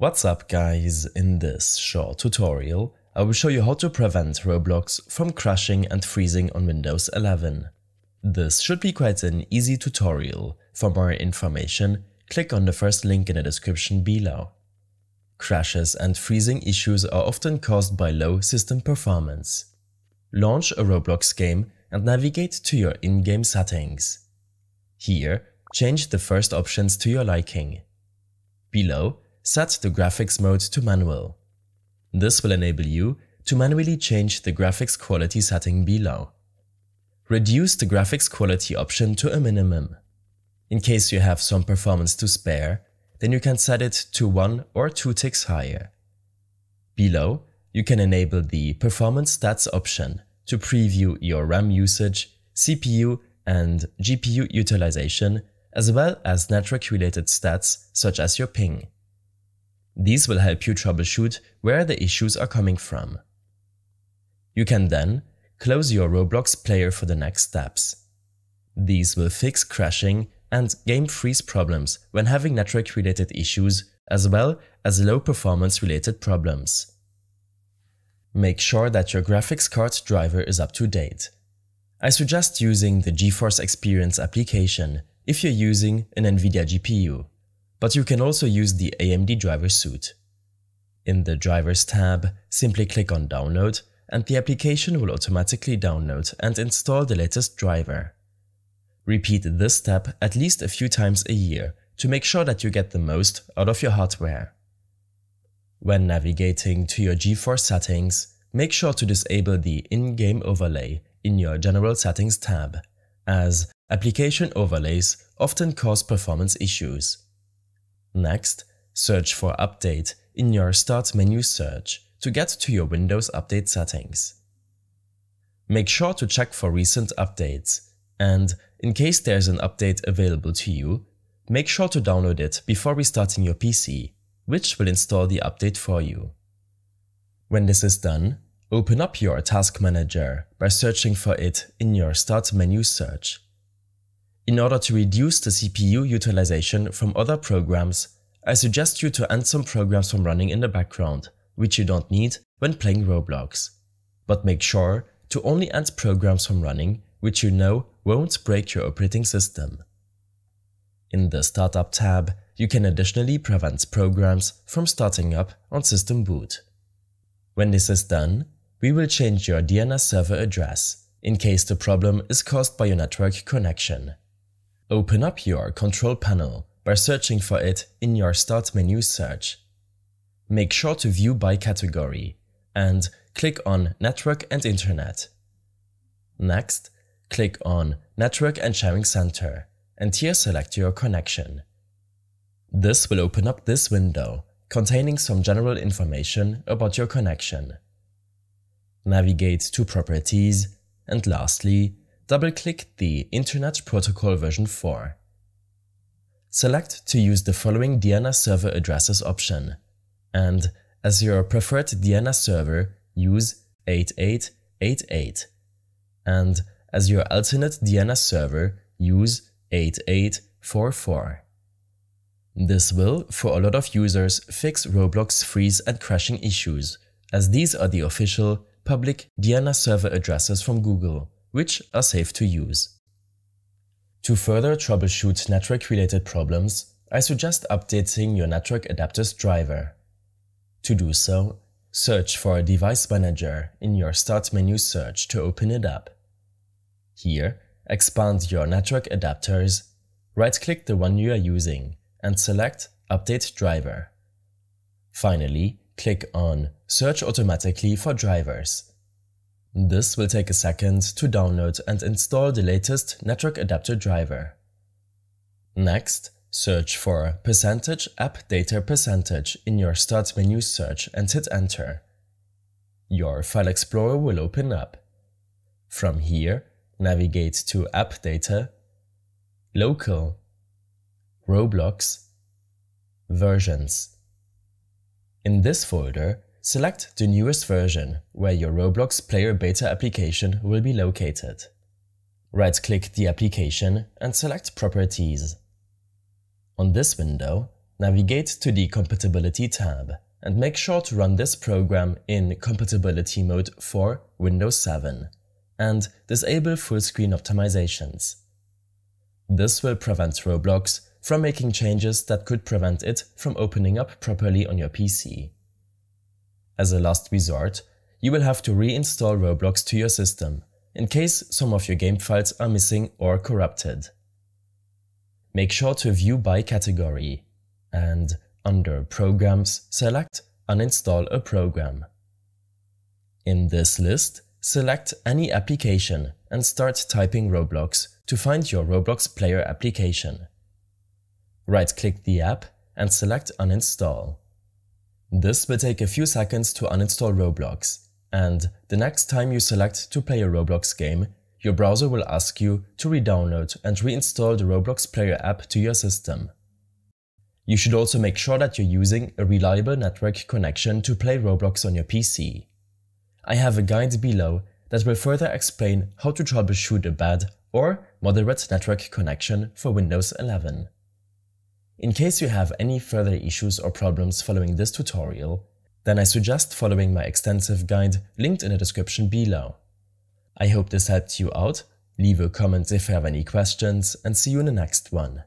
What's up guys, in this short tutorial I will show you how to prevent Roblox from crashing and freezing on Windows 11. This should be quite an easy tutorial. For more information, click on the first link in the description below. Crashes and freezing issues are often caused by low system performance. Launch a Roblox game and navigate to your in-game settings. Here, change the first options to your liking. Below, set the graphics mode to manual. This will enable you to manually change the graphics quality setting below. Reduce the graphics quality option to a minimum. In case you have some performance to spare, then you can set it to 1 or 2 ticks higher. Below, you can enable the Performance Stats option to preview your RAM usage, CPU and GPU utilization, as well as network-related stats such as your ping. These will help you troubleshoot where the issues are coming from. You can then close your Roblox player for the next steps. These will fix crashing and game freeze problems when having network related issues as well as low performance related problems. Make sure that your graphics card driver is up to date. I suggest using the GeForce Experience application if you're using an NVIDIA GPU but you can also use the AMD driver suite. In the Drivers tab, simply click on Download and the application will automatically download and install the latest driver. Repeat this step at least a few times a year to make sure that you get the most out of your hardware. When navigating to your GeForce settings, make sure to disable the in-game overlay in your General Settings tab, as application overlays often cause performance issues. Next, search for Update in your Start menu search to get to your Windows Update settings. Make sure to check for recent updates, and in case there's an update available to you, make sure to download it before restarting your PC, which will install the update for you. When this is done, open up your Task Manager by searching for it in your Start menu search in order to reduce the CPU utilization from other programs, I suggest you to end some programs from running in the background, which you don't need when playing Roblox. But make sure to only end programs from running which you know won't break your operating system. In the Startup tab, you can additionally prevent programs from starting up on system boot. When this is done, we will change your DNS server address in case the problem is caused by your network connection. Open up your control panel by searching for it in your Start menu search. Make sure to view by category and click on Network and Internet. Next, click on Network and Sharing Center and here select your connection. This will open up this window containing some general information about your connection. Navigate to Properties and lastly, double-click the Internet Protocol version 4. Select to use the following DNS server addresses option, and as your preferred DNS server, use 8888, and as your alternate DNS server, use 8844. This will, for a lot of users, fix Roblox freeze and crashing issues, as these are the official, public DNS server addresses from Google which are safe to use. To further troubleshoot network-related problems, I suggest updating your network adapters driver. To do so, search for Device Manager in your Start menu search to open it up. Here, expand your network adapters, right-click the one you are using, and select Update Driver. Finally, click on Search automatically for drivers. This will take a second to download and install the latest network adapter driver. Next, search for percentage app data percentage in your Start menu search and hit enter. Your File Explorer will open up. From here, navigate to App Data, Local, Roblox, Versions. In this folder, Select the newest version, where your Roblox Player Beta application will be located. Right-click the application and select Properties. On this window, navigate to the Compatibility tab and make sure to run this program in compatibility mode for Windows 7 and disable full screen optimizations. This will prevent Roblox from making changes that could prevent it from opening up properly on your PC. As a last resort, you will have to reinstall Roblox to your system in case some of your game files are missing or corrupted. Make sure to view by category and under Programs select Uninstall a program. In this list, select any application and start typing Roblox to find your Roblox player application. Right-click the app and select Uninstall. This will take a few seconds to uninstall Roblox, and the next time you select to play a Roblox game, your browser will ask you to re-download and reinstall the Roblox Player app to your system. You should also make sure that you're using a reliable network connection to play Roblox on your PC. I have a guide below that will further explain how to troubleshoot a bad or moderate network connection for Windows 11. In case you have any further issues or problems following this tutorial, then I suggest following my extensive guide linked in the description below. I hope this helped you out, leave a comment if you have any questions and see you in the next one.